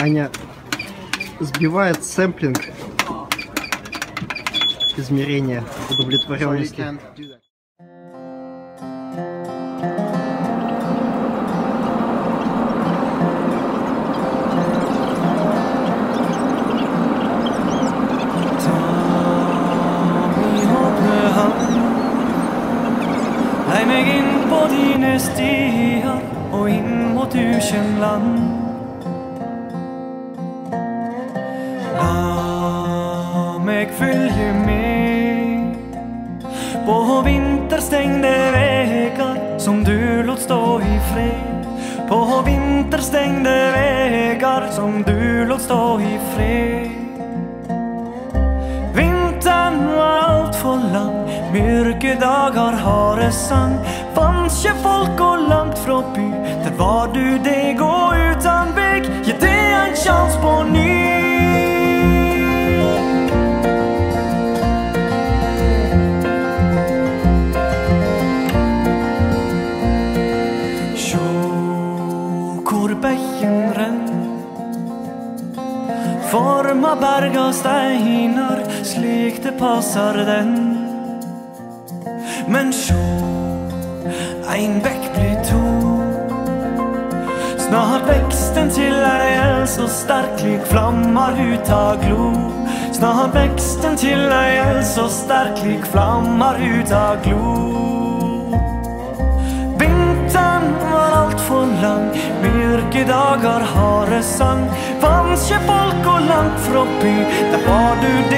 Аня сбивает сэмплинг измерения удовлетворенности. På dine stier og inn mot ukjent. La meg følge med på vinterstengte vegar som du lot stå i fred. På vinterstengte vegar som du lot stå i fred. Mørke dager, harde sang. Vanskje folk og langt fra by. Der var du deg og uten veg. Gi det en sjans på ny. Sjå hvor bekken renn. Forma berg av steiner slik det passer den. Men sjå, ein bekk blir to. Snart veksten til ei eld så sterk lik flammar ut av glo. Snart veksten til ei eld så sterk lik flammar ut av glo. Vinteren var altfor lang, mørke dager, harde sang. Fanns folk og langt fra by, der var du og